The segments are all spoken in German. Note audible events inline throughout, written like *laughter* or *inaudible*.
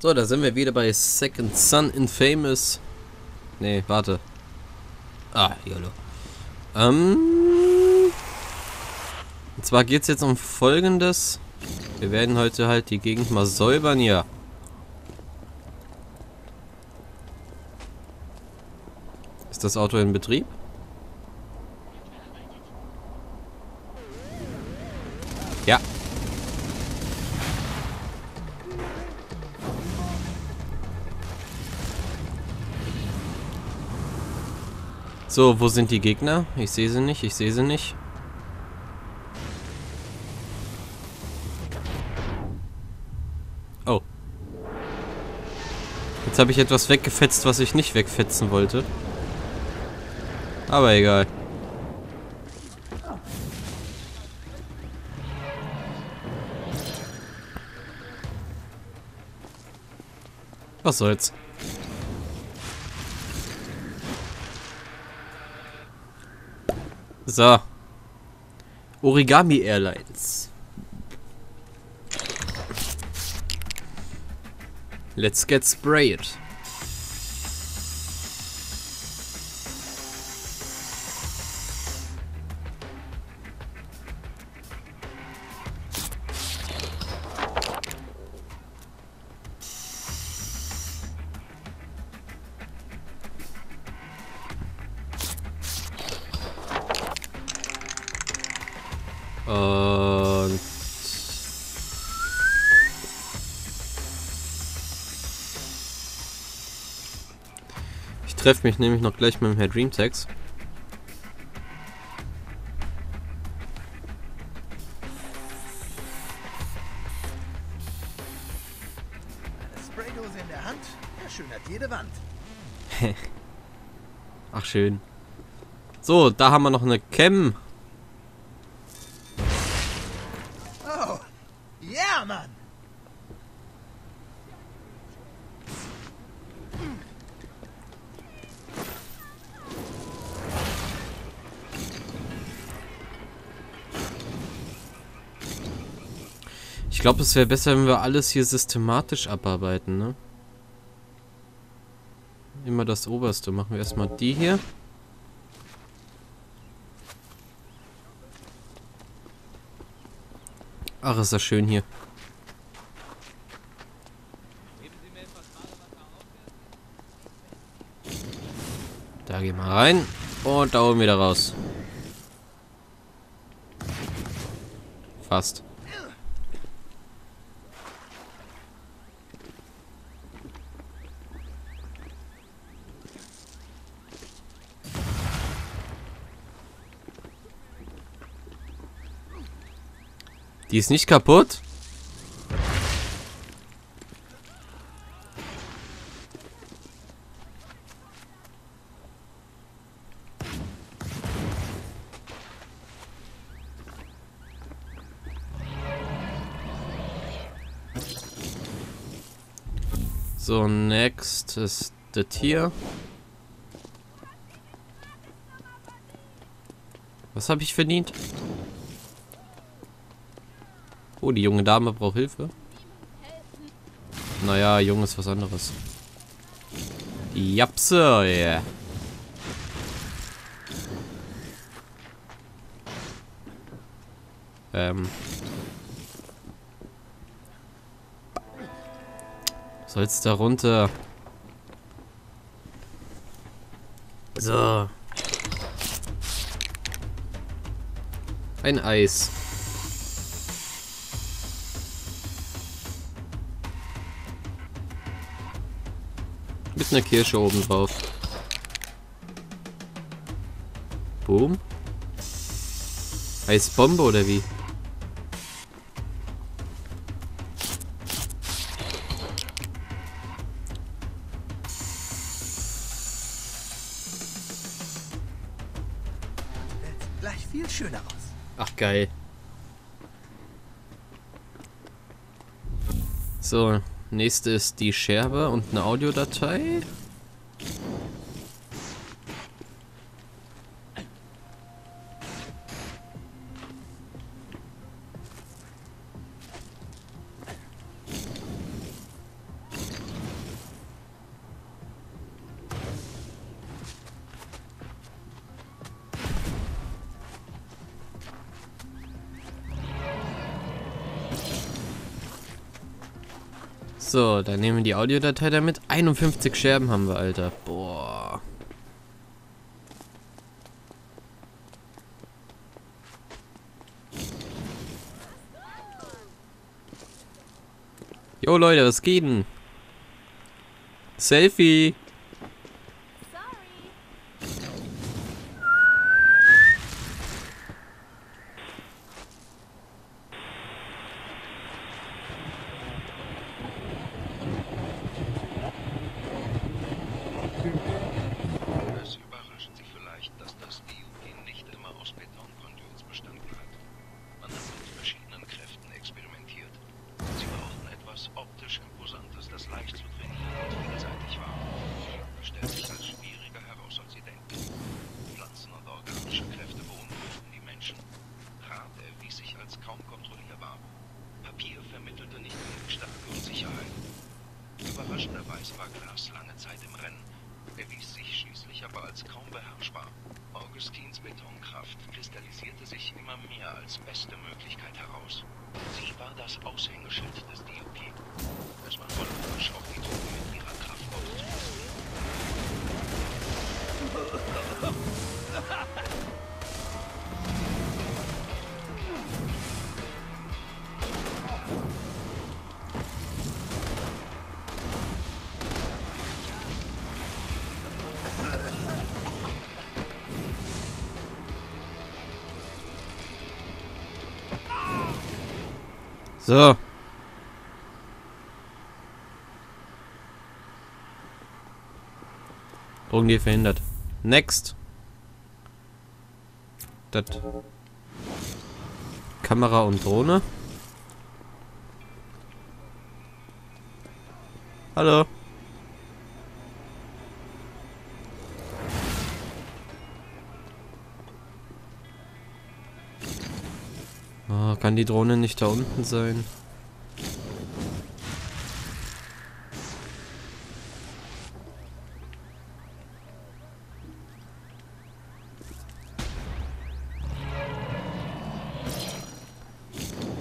So, da sind wir wieder bei Second Son Infamous. Nee, warte. Ah, YOLO. Ähm. Und zwar geht es jetzt um folgendes. Wir werden heute halt die Gegend mal säubern, ja. Ist das Auto in Betrieb? Ja. So, wo sind die Gegner? Ich sehe sie nicht, ich sehe sie nicht. Oh. Jetzt habe ich etwas weggefetzt, was ich nicht wegfetzen wollte. Aber egal. Was soll's. So. Origami Airlines. Let's get sprayed. Treffe mich nämlich noch gleich mit dem Herr Dreamtex. Eine Spraydose in der Hand erschönert jede Wand. *laughs* Ach schön. So, da haben wir noch eine Cam. Ich glaube, es wäre besser, wenn wir alles hier systematisch abarbeiten, ne? Immer das Oberste. Machen wir erstmal die hier. Ach, ist das schön hier. Da gehen wir rein. Und da oben wieder raus. Fast. Die ist nicht kaputt? So, next ist das hier. Was habe ich verdient? Oh, die junge Dame braucht Hilfe. Naja, jung ist was anderes. Japse, yeah. Ähm. Soll's da runter? So. Ein Eis. Mit einer Kirsche oben drauf. Boom. Eisbombe oder wie? Gleich viel schöner aus. Ach geil. So, nächste ist die Scherbe und eine Audiodatei. So, dann nehmen wir die Audiodatei damit. 51 Scherben haben wir, Alter. Boah. Jo Leute, was geht denn? Selfie. Es überrascht Sie vielleicht, dass das DUP nicht immer aus Betonkonduits bestanden hat. Man hat mit verschiedenen Kräften experimentiert. Sie brauchten etwas optisch Imposantes, das leicht zu trainieren und vielseitig war. Das stellt sich als schwieriger heraus, als Sie denken. Pflanzen und organische Kräfte beunruhigten die Menschen. Draht erwies sich als kaum kontrollierbar. Papier vermittelte nicht genug Stärke und Sicherheit. Überraschenderweise war Glas lange Zeit im Rennen, erwies sich schließlich aber als kaum beherrschbar. Augustins Betonkraft kristallisierte sich immer mehr als beste Möglichkeit heraus. Sie war das Aushängeschild des DOP. Es war voll auch die Truppe mit ihrer Kraft auszurüsten. So. Drogendeal verhindert. Next. Das. Kamera und Drohne. Hallo. Oh, kann die Drohne nicht da unten sein?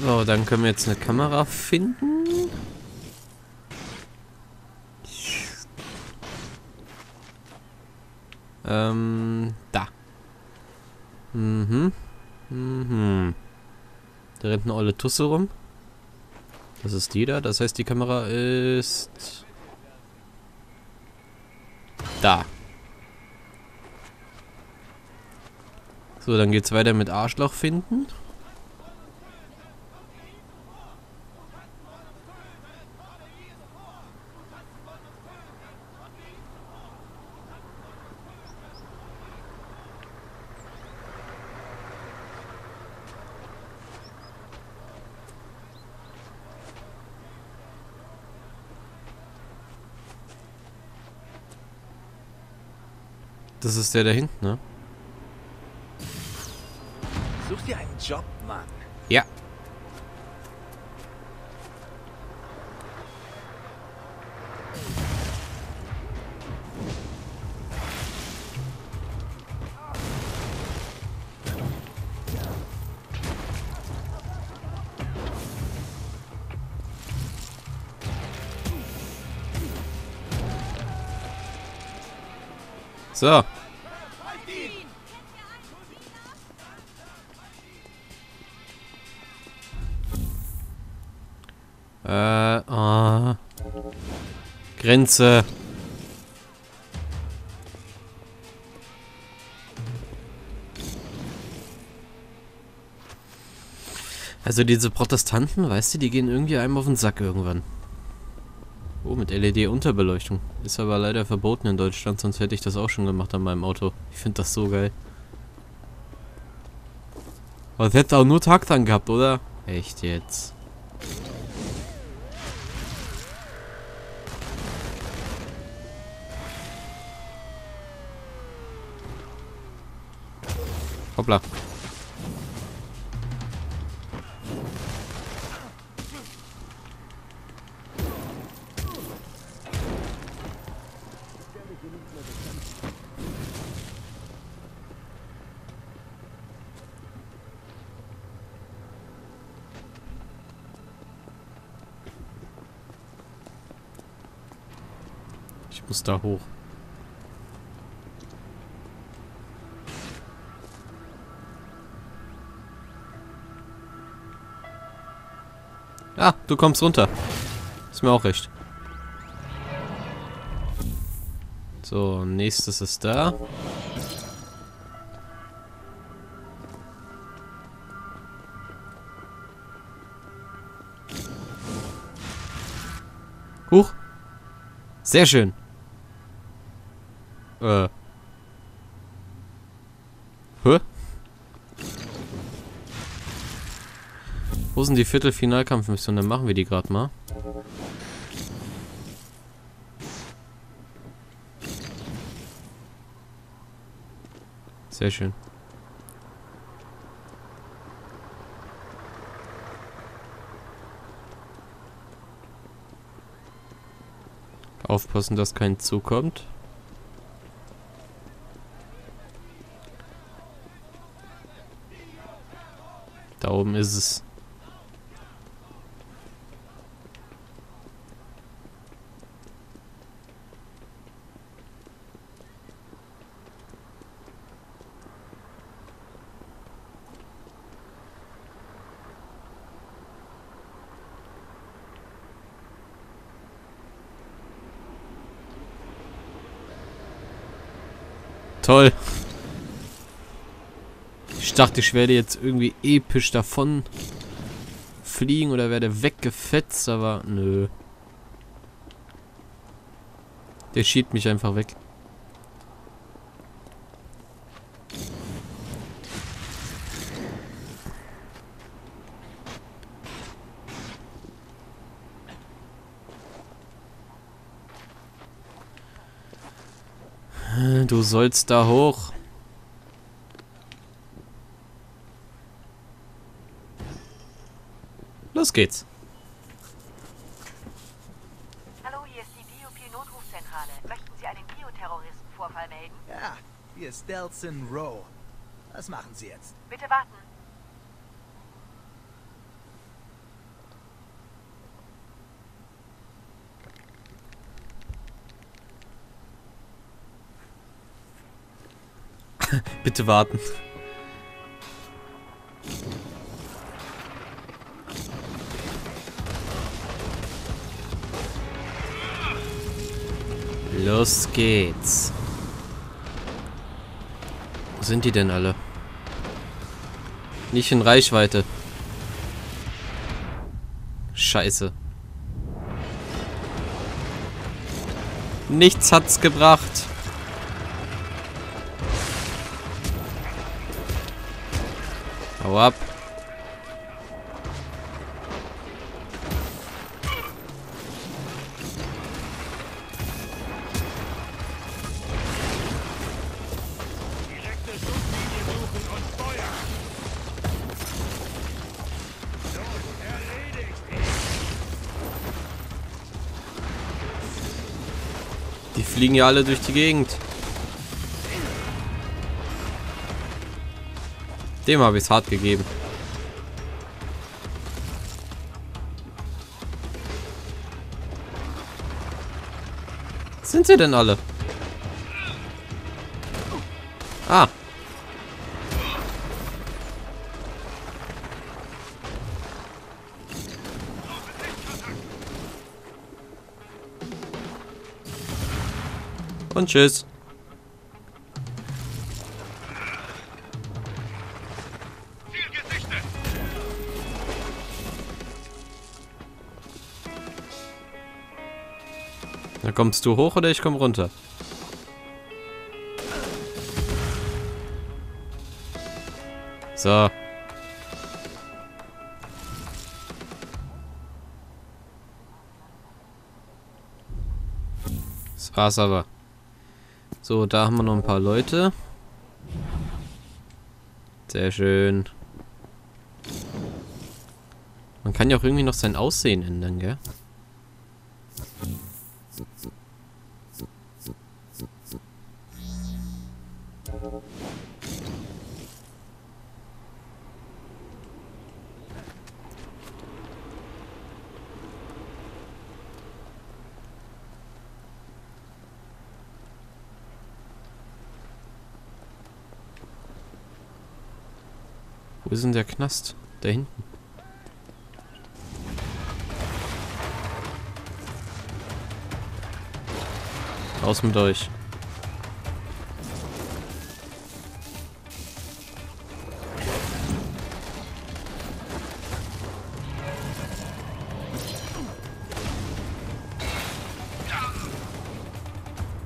So, dann können wir jetzt eine Kamera finden. Ähm, Da rennt eine olle Tusse rum. Das ist die da. Das heißt, die Kamera ist... Da. So, dann geht's weiter mit Arschloch finden. Das ist der da hinten, ne? Such dir einen Job, Mann. So. Äh, oh. Grenze. Also diese Protestanten, weißt du, die gehen irgendwie einem auf den Sack irgendwann. Mit LED-Unterbeleuchtung. Ist aber leider verboten in Deutschland, sonst hätte ich das auch schon gemacht an meinem Auto. Ich finde das so geil. Aber es hätte auch nur Tag dran gehabt, oder? Echt jetzt. Hoppla. Muss da hoch. Ah, du kommst runter. Ist mir auch recht. So, nächstes ist da. Huch. Sehr schön. Äh. Hä? Wo sind die Viertelfinalkampfmissionen? Dann machen wir die gerade mal. Sehr schön. Aufpassen, dass kein Zug kommt. Da oben ist es. Toll. Ich dachte, ich werde jetzt irgendwie episch davon fliegen oder werde weggefetzt, aber nö. Der schiebt mich einfach weg. Du sollst da hoch. Los geht's. Hallo, hier ist die BUP-Notrufzentrale. Möchten Sie einen Bioterroristenvorfall melden? Ja, hier ist Delson Rowe. Was machen Sie jetzt? Bitte warten. *laughs* Bitte warten. Los geht's. Wo sind die denn alle? Nicht in Reichweite. Scheiße. Nichts hat's gebracht. Hau ab. Fliegen ja alle durch die Gegend. Dem habe ich es hart gegeben. Sind sie denn alle? Und tschüss. Da kommst du hoch oder ich komm runter? So. Das war's aber. So, da haben wir noch ein paar Leute. Sehr schön. Man kann ja auch irgendwie noch sein Aussehen ändern, gell? Wo ist denn der Knast? Da hinten. Raus mit euch.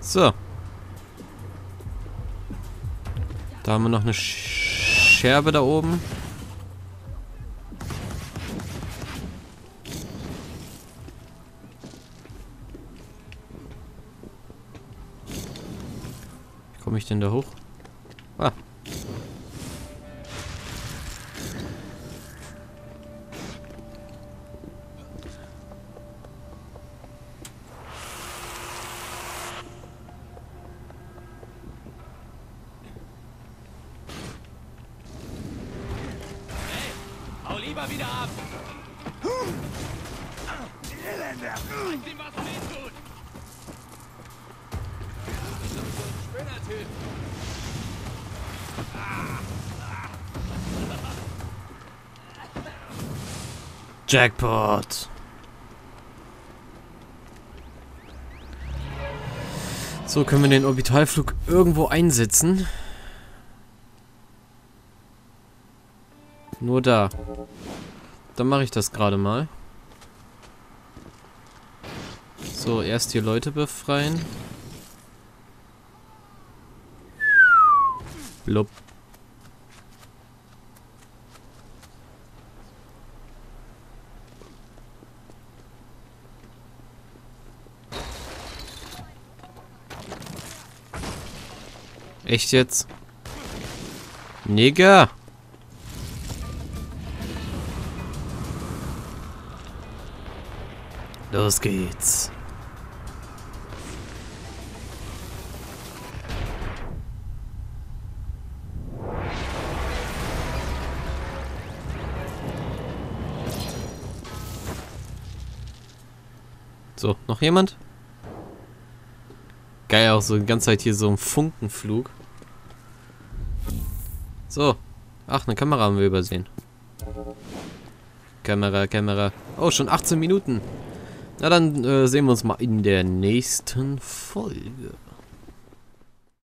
So. Da haben wir noch eine Sch Scherbe da oben. Wie komme ich denn da hoch? Lieber wieder ab! Spinnertyp! Jackpot. So, können wir den Orbitalflug irgendwo einsetzen? Nur da. Dann mache ich das gerade mal. So, erst hier Leute befreien. Blub. Echt jetzt? Nigger! Los geht's. So, noch jemand? Geil, auch so die ganze Zeit hier so ein Funkenflug. So. Ach, eine Kamera haben wir übersehen. Kamera, Kamera. Oh, schon 18 Minuten. Na dann äh, sehen wir uns mal in der nächsten Folge.